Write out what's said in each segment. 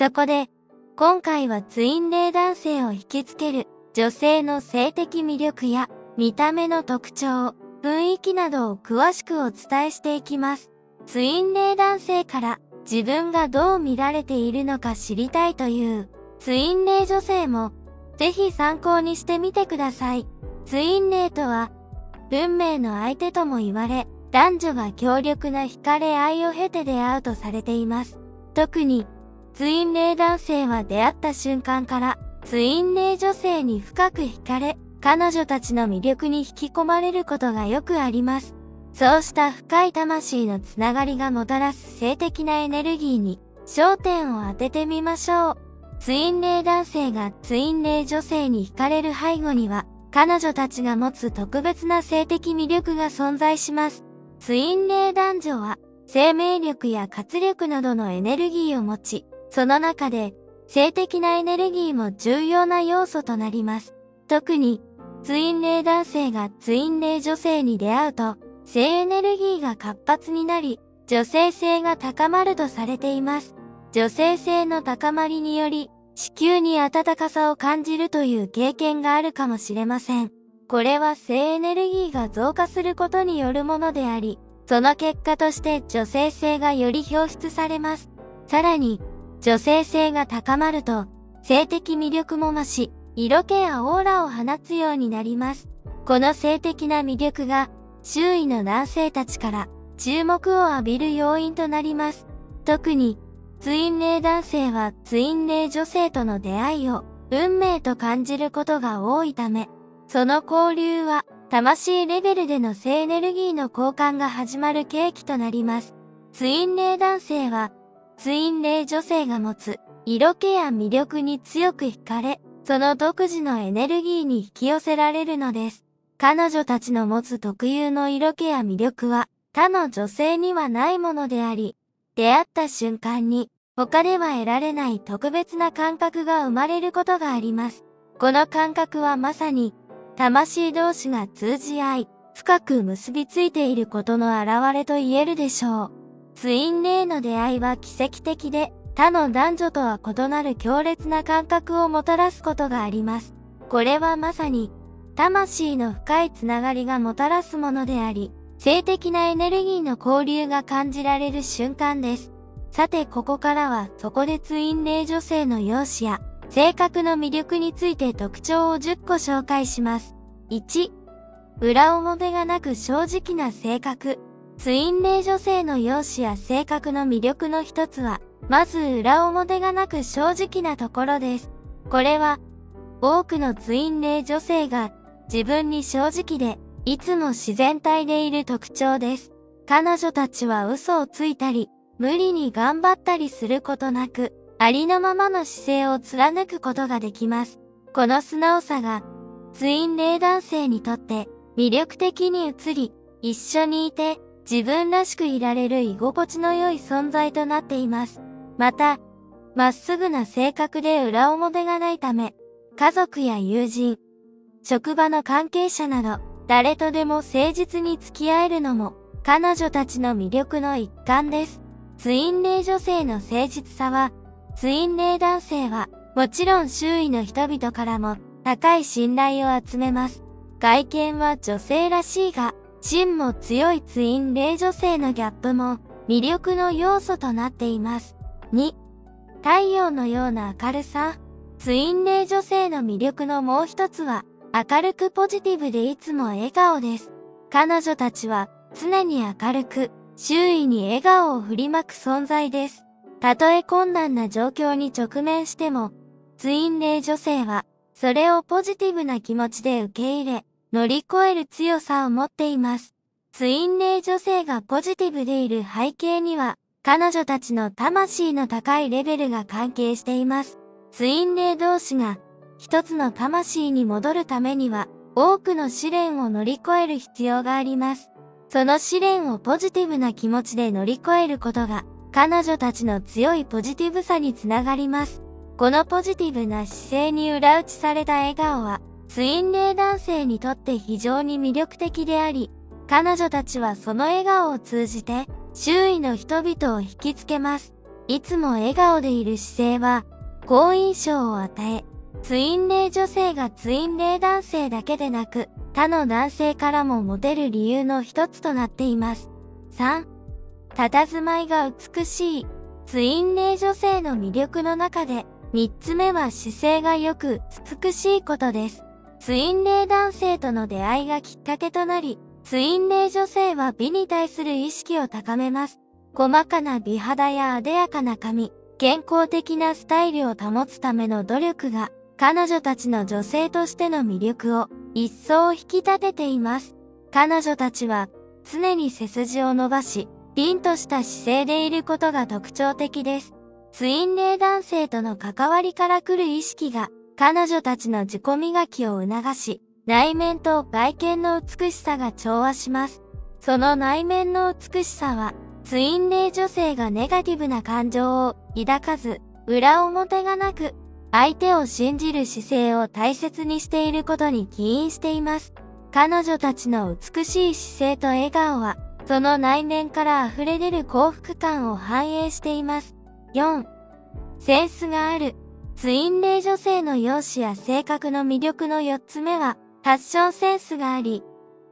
そこで、今回はツインレイ男性を引きつける女性の性的魅力や見た目の特徴、雰囲気などを詳しくお伝えしていきます。ツインレイ男性から自分がどう見られているのか知りたいというツインレイ女性もぜひ参考にしてみてください。ツインレイとは運命の相手とも言われ男女が強力な惹かれ合いを経て出会うとされています。特にツインレイ男性は出会った瞬間からツインレイ女性に深く惹かれ彼女たちの魅力に引き込まれることがよくあります。そうした深い魂のつながりがもたらす性的なエネルギーに焦点を当ててみましょう。ツインレイ男性がツインレイ女性に惹かれる背後には彼女たちが持つ特別な性的魅力が存在します。ツインレイ男女は生命力や活力などのエネルギーを持ち、その中で性的なエネルギーも重要な要素となります。特にツインレイ男性がツインレイ女性に出会うと、性エネルギーが活発になり、女性性が高まるとされています。女性性の高まりにより、地球に暖かさを感じるという経験があるかもしれません。これは性エネルギーが増加することによるものであり、その結果として女性性がより表出されます。さらに、女性性が高まると、性的魅力も増し、色気やオーラを放つようになります。この性的な魅力が周囲の男性たちから注目を浴びる要因となります。特にツインレイ男性はツインレイ女性との出会いを運命と感じることが多いため、その交流は魂レベルでの性エネルギーの交換が始まる契機となります。ツインレイ男性はツインレイ女性が持つ色気や魅力に強く惹かれ、その独自のエネルギーに引き寄せられるのです。彼女たちの持つ特有の色気や魅力は他の女性にはないものであり、出会った瞬間に他では得られない特別な感覚が生まれることがあります。この感覚はまさに魂同士が通じ合い、深く結びついていることの表れと言えるでしょう。ツインレイの出会いは奇跡的で、他の男女とは異なる強烈な感覚をもたらすことがあります。これはまさに、魂の深いつながりがもたらすものであり、性的なエネルギーの交流が感じられる瞬間です。さてここからはそこでツインレイ女性の容姿や性格の魅力について特徴を10個紹介します。1、裏表がなく正直な性格。ツインレイ女性の容姿や性格の魅力の一つは、まず裏表がなく正直なところです。これは、多くのツインレイ女性が自分に正直で、いつも自然体でいる特徴です。彼女たちは嘘をついたり、無理に頑張ったりすることなく、ありのままの姿勢を貫くことができます。この素直さが、ツインレイ男性にとって魅力的に映り、一緒にいて自分らしくいられる居心地の良い存在となっています。また、まっすぐな性格で裏表がないため、家族や友人、職場の関係者など、誰とでも誠実に付き合えるのも、彼女たちの魅力の一環です。ツインレイ女性の誠実さは、ツインレイ男性は、もちろん周囲の人々からも高い信頼を集めます。外見は女性らしいが、芯も強いツインレイ女性のギャップも魅力の要素となっています。2、太陽のような明るさ。ツインレイ女性の魅力のもう一つは、明るくポジティブでいつも笑顔です。彼女たちは常に明るく、周囲に笑顔を振りまく存在です。たとえ困難な状況に直面しても、ツインレイ女性は、それをポジティブな気持ちで受け入れ、乗り越える強さを持っています。ツインレイ女性がポジティブでいる背景には、彼女たちの魂の高いレベルが関係しています。ツインレイ同士が一つの魂に戻るためには、多くの試練を乗り越える必要があります。その試練をポジティブな気持ちで乗り越えることが、彼女たちの強いポジティブさにつながります。このポジティブな姿勢に裏打ちされた笑顔は、ツインレイ男性にとって非常に魅力的であり、彼女たちはその笑顔を通じて周囲の人々を引きつけます。いつも笑顔でいる姿勢は、好印象を与え、ツインレイ女性がツインレイ男性だけでなく、他の男性からもモテる理由の一つとなっています。3、佇まいが美しい、ツインレイ女性の魅力の中で、3つ目は姿勢が良く美しいことです。ツインレイ男性との出会いがきっかけとなり、ツインレイ女性は美に対する意識を高めます。細かな美肌や艶やかな髪、健康的なスタイルを保つための努力が、彼女たちの女性としての魅力を一層引き立てています。彼女たちは常に背筋を伸ばし、凛とした姿勢でいることが特徴的です。ツインレイ男性との関わりから来る意識が彼女たちの自己磨きを促し、内面と外見の美しさが調和します。その内面の美しさは、ツインレイ女性がネガティブな感情を抱かず、裏表がなく、相手を信じる姿勢を大切にしていることに起因しています。彼女たちの美しい姿勢と笑顔は、その内面から溢れ出る幸福感を反映しています。4. センスがある。ツインレイ女性の容姿や性格の魅力の4つ目は、ファッションセンスがあり、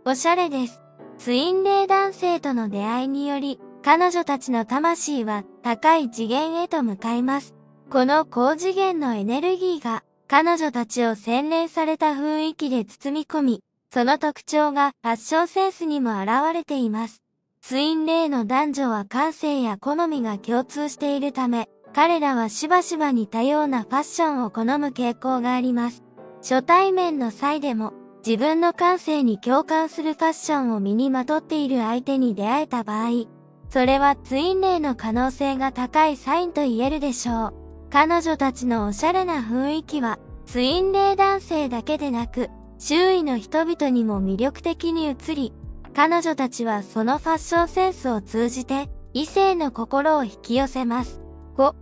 おしゃれです。ツインレイ男性との出会いにより、彼女たちの魂は高い次元へと向かいます。この高次元のエネルギーが彼女たちを洗練された雰囲気で包み込み、その特徴がファッションセンスにも現れています。ツインレイの男女は感性や好みが共通しているため、彼らはしばしば似たようなファッションを好む傾向があります。初対面の際でも、自分の感性に共感するファッションを身にまとっている相手に出会えた場合、それはツインレイの可能性が高いサインと言えるでしょう。彼女たちのおしゃれな雰囲気は、ツインレイ男性だけでなく、周囲の人々にも魅力的に映り、彼女たちはそのファッションセンスを通じて、異性の心を引き寄せます。5.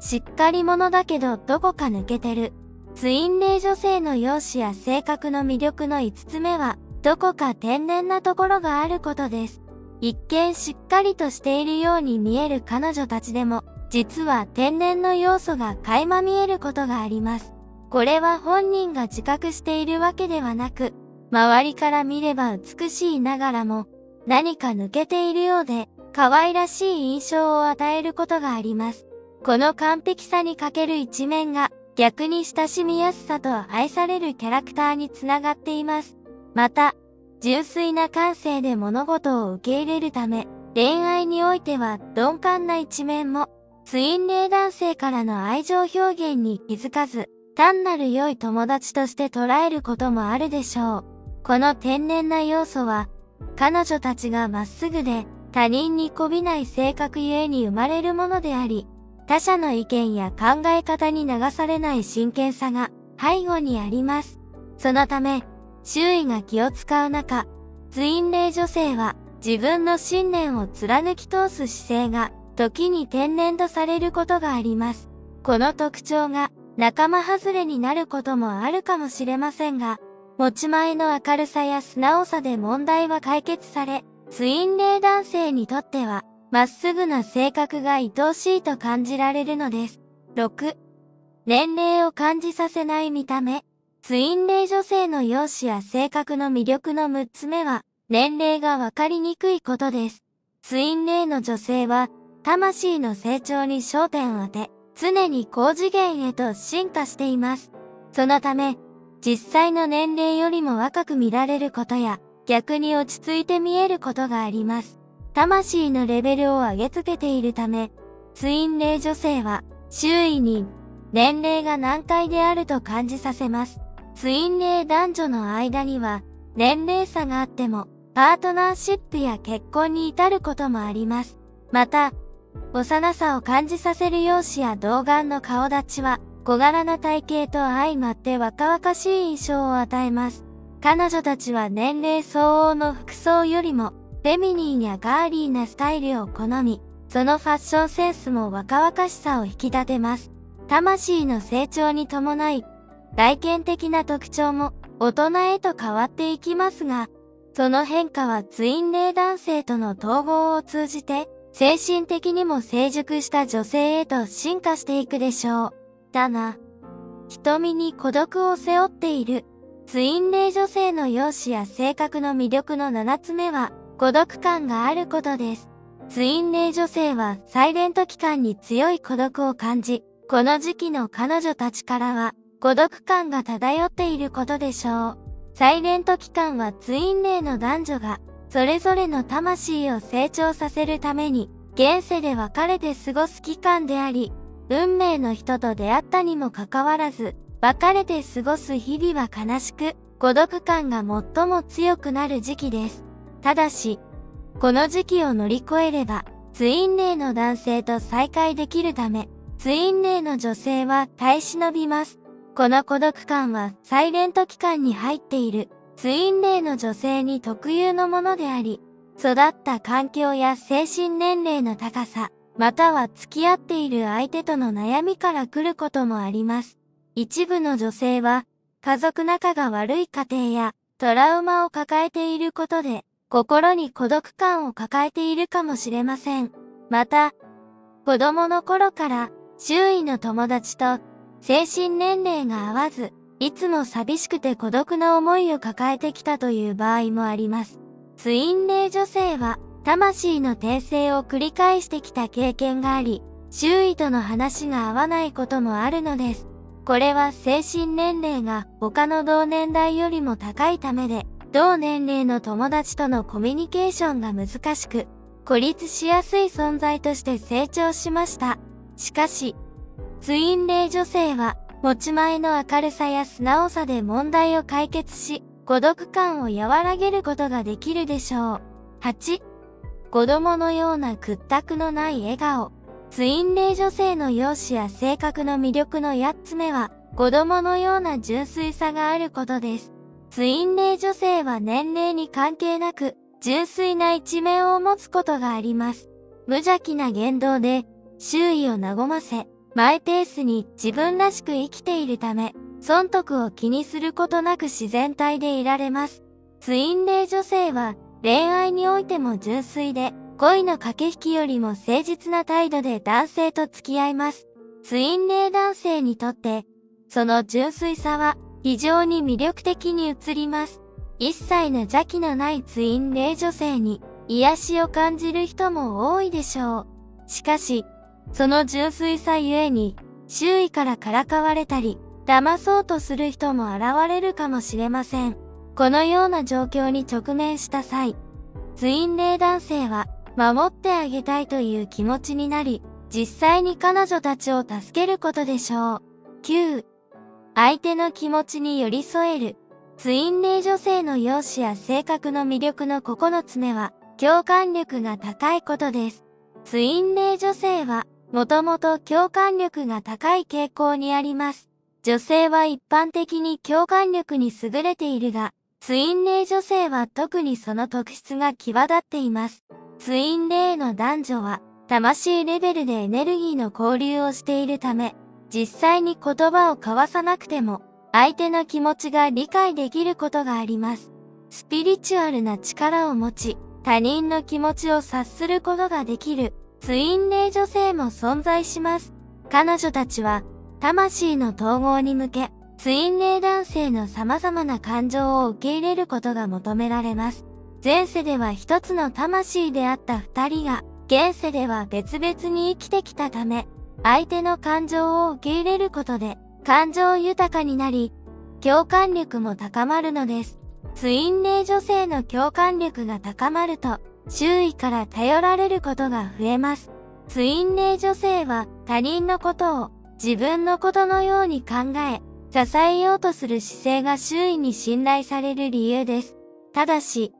しっかり者だけどどこか抜けてる。ツインレイ女性の容姿や性格の魅力の5つ目は、どこか天然なところがあることです。一見しっかりとしているように見える彼女たちでも、実は天然の要素が垣間見えることがあります。これは本人が自覚しているわけではなく、周りから見れば美しいながらも、何か抜けているようで、可愛らしい印象を与えることがあります。この完璧さに欠ける一面が、逆に親しみやすさと愛されるキャラクターにつながっています。また、純粋な感性で物事を受け入れるため、恋愛においては鈍感な一面もツインレイ男性からの愛情表現に気づかず、単なる良い友達として捉えることもあるでしょう。この天然な要素は、彼女たちがまっすぐで他人にこびない性格ゆえに生まれるものであり、他者の意見や考え方に流されない真剣さが背後にあります。そのため、周囲が気を使う中、ツインレイ女性は自分の信念を貫き通す姿勢が時に天然とされることがあります。この特徴が仲間外れになることもあるかもしれませんが、持ち前の明るさや素直さで問題は解決され、ツインレイ男性にとっては、まっすぐな性格が愛おしいと感じられるのです。6. 年齢を感じさせない見た目。ツインレイ女性の容姿や性格の魅力の6つ目は、年齢がわかりにくいことです。ツインレイの女性は、魂の成長に焦点を当て、常に高次元へと進化しています。そのため、実際の年齢よりも若く見られることや、逆に落ち着いて見えることがあります。魂のレベルを上げつけているため、ツインレイ女性は、周囲に年齢が難解であると感じさせます。ツインレイ男女の間には、年齢差があっても、パートナーシップや結婚に至ることもあります。また、幼さを感じさせる容姿や童顔の顔立ちは、小柄な体型と相まって若々しい印象を与えます。彼女たちは年齢相応の服装よりも、フェミニンやガーリーなスタイルを好み、そのファッションセンスも若々しさを引き立てます。魂の成長に伴い、外見的な特徴も大人へと変わっていきますが、その変化はツインレイ男性との統合を通じて精神的にも成熟した女性へと進化していくでしょう。だな。瞳に孤独を背負っている。ツインレイ女性の容姿や性格の魅力の7つ目は、孤独感があることです。ツインレイ女性はサイレント期間に強い孤独を感じ、この時期の彼女たちからは孤独感が漂っていることでしょう。サイレント期間はツインレイの男女がそれぞれの魂を成長させるために現世で別れて過ごす期間であり、運命の人と出会ったにもかかわらず、別れて過ごす日々は悲しく、孤独感が最も強くなる時期です。ただし、この時期を乗り越えれば、ツインレイの男性と再会できるため、ツインレイの女性は耐え忍びます。この孤独感はサイレント期間に入っているツインレイの女性に特有のものであり、育った環境や精神年齢の高さ、または付き合っている相手との悩みから来ることもあります。一部の女性は、家族仲が悪い家庭やトラウマを抱えていることで、心に孤独感を抱えているかもしれません。また、子供の頃から周囲の友達と精神年齢が合わず、いつも寂しくて孤独な思いを抱えてきたという場合もあります。ツインレイ女性は魂の訂正を繰り返してきた経験があり、周囲との話が合わないこともあるのです。これは精神年齢が他の同年代よりも高いためで、同年齢の友達とのコミュニケーションが難しく、孤立しやすい存在として成長しました。しかし、ツインレイ女性は持ち前の明るさや素直さで問題を解決し、孤独感を和らげることができるでしょう。8、子供のような屈託のない笑顔。ツインレイ女性の容姿や性格の魅力の8つ目は、子供のような純粋さがあることです。ツインレイ女性は年齢に関係なく、純粋な一面を持つことがあります。無邪気な言動で、周囲を和ませ、マイペースに自分らしく生きているため、損得を気にすることなく自然体でいられます。ツインレイ女性は恋愛においても純粋で、恋の駆け引きよりも誠実な態度で男性と付き合います。ツインレイ男性にとって、その純粋さは非常に魅力的に映ります。一切の邪気のないツインレイ女性に癒しを感じる人も多いでしょう。しかし、その純粋さゆえに、周囲からからかわれたり、騙そうとする人も現れるかもしれません。このような状況に直面した際、ツインレイ男性は守ってあげたいという気持ちになり、実際に彼女たちを助けることでしょう。9. 相手の気持ちに寄り添える。ツインレイ女性の容姿や性格の魅力の9つ目は、共感力が高いことです。ツインレイ女性は、もともと共感力が高い傾向にあります。女性は一般的に共感力に優れているが、ツインレイ女性は特にその特質が際立っています。ツインレイの男女は、魂レベルでエネルギーの交流をしているため、実際に言葉を交わさなくても、相手の気持ちが理解できることがあります。スピリチュアルな力を持ち、他人の気持ちを察することができる、ツインレイ女性も存在します。彼女たちは、魂の統合に向け、ツインレイ男性の様々な感情を受け入れることが求められます。前世では一つの魂であった二人が、現世では別々に生きてきたため、相手の感情を受け入れることで、感情豊かになり、共感力も高まるのです。ツインレイ女性の共感力が高まると、周囲から頼られることが増えます。ツインレイ女性は他人のことを自分のことのように考え、支えようとする姿勢が周囲に信頼される理由です。ただし、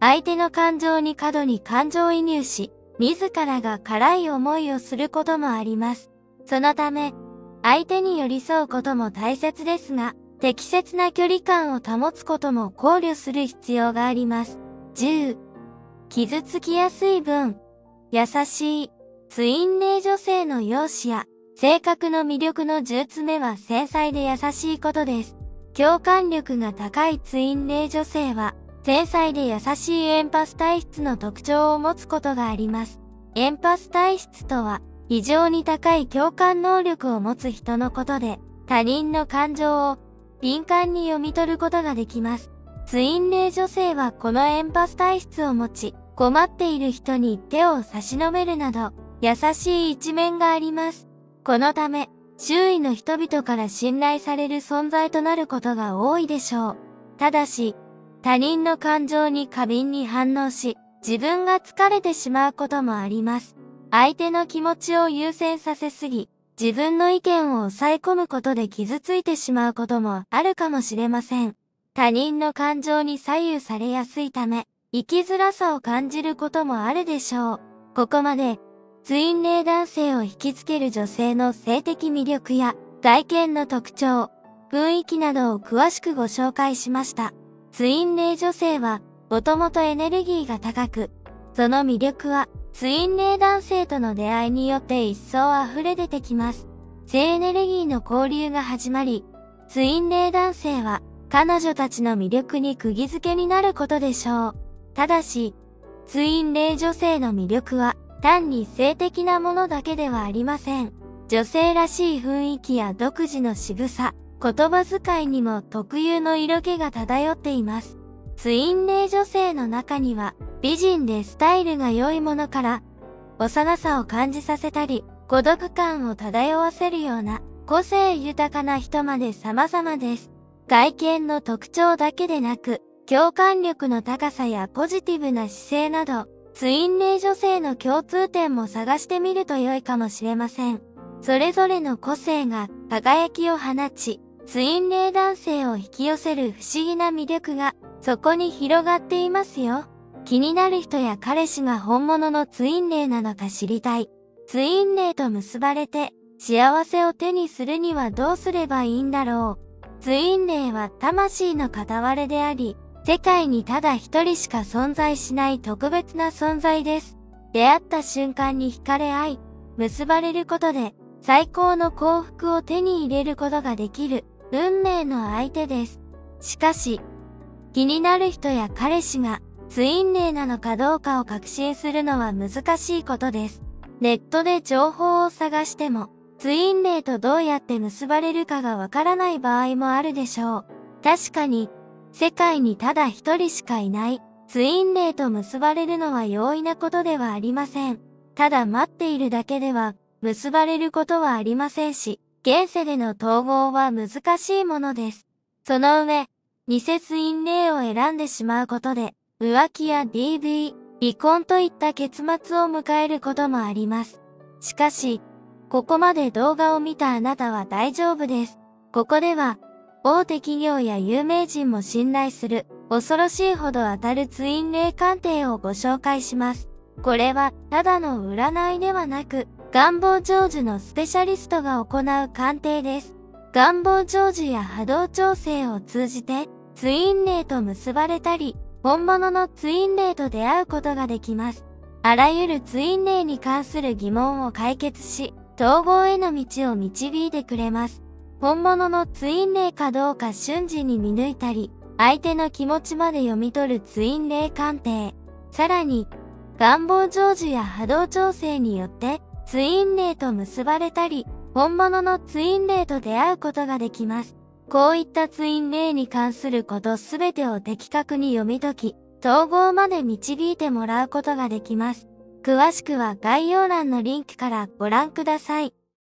相手の感情に過度に感情移入し、自らが辛い思いをすることもあります。そのため、相手に寄り添うことも大切ですが、適切な距離感を保つことも考慮する必要があります。10. 傷つきやすい分、優しい、ツインレイ女性の容姿や性格の魅力の10つ目は繊細で優しいことです。共感力が高いツインレイ女性は、繊細で優しいエンパス体質の特徴を持つことがあります。エンパス体質とは、非常に高い共感能力を持つ人のことで、他人の感情を敏感に読み取ることができます。ツインレイ女性はこのエンパス体質を持ち、困っている人に手を差し伸べるなど、優しい一面があります。このため、周囲の人々から信頼される存在となることが多いでしょう。ただし、他人の感情に過敏に反応し、自分が疲れてしまうこともあります。相手の気持ちを優先させすぎ、自分の意見を抑え込むことで傷ついてしまうこともあるかもしれません。他人の感情に左右されやすいため、生きづらさを感じることもあるでしょう。ここまで、ツインレイ男性を引きつける女性の性的魅力や外見の特徴、雰囲気などを詳しくご紹介しました。ツインレイ女性は、もともとエネルギーが高く、その魅力は、ツインレイ男性との出会いによって一層溢れ出てきます。性エネルギーの交流が始まり、ツインレイ男性は、彼女たちの魅力に釘付けになることでしょう。ただし、ツインレイ女性の魅力は単に性的なものだけではありません。女性らしい雰囲気や独自の仕草、言葉遣いにも特有の色気が漂っています。ツインレイ女性の中には美人でスタイルが良いものから幼さを感じさせたり孤独感を漂わせるような個性豊かな人まで様々です。外見の特徴だけでなく共感力の高さやポジティブな姿勢など、ツインレイ女性の共通点も探してみると良いかもしれません。それぞれの個性が輝きを放ち、ツインレイ男性を引き寄せる不思議な魅力がそこに広がっていますよ。気になる人や彼氏が本物のツインレイなのか知りたい。ツインレイと結ばれて幸せを手にするにはどうすればいいんだろう。ツインレイは魂の片割れであり、世界にただ一人しか存在しない特別な存在です。出会った瞬間に惹かれ合い、結ばれることで最高の幸福を手に入れることができる運命の相手です。しかし、気になる人や彼氏がツインレイなのかどうかを確信するのは難しいことです。ネットで情報を探しても、ツインレイとどうやって結ばれるかがわからない場合もあるでしょう。確かに、世界にただ一人しかいないツインレイと結ばれるのは容易なことではありません。ただ待っているだけでは結ばれることはありませんし、現世での統合は難しいものです。その上、偽ツインレイを選んでしまうことで、浮気や DV、離婚といった結末を迎えることもあります。しかし、ここまで動画を見たあなたは大丈夫です。ここでは、大手企業や有名人も信頼する恐ろしいほど当たるツイン霊鑑定をご紹介します。これはただの占いではなく願望成就のスペシャリストが行う鑑定です。願望成就や波動調整を通じてツイン霊と結ばれたり本物のツイン霊と出会うことができます。あらゆるツイン霊に関する疑問を解決し統合への道を導いてくれます。本物のツインレイかどうか瞬時に見抜いたり、相手の気持ちまで読み取るツインレイ鑑定。さらに、願望成就や波動調整によって、ツインレイと結ばれたり、本物のツインレイと出会うことができます。こういったツインレイに関することすべてを的確に読み解き、統合まで導いてもらうことができます。詳しくは概要欄のリンクからご覧ください。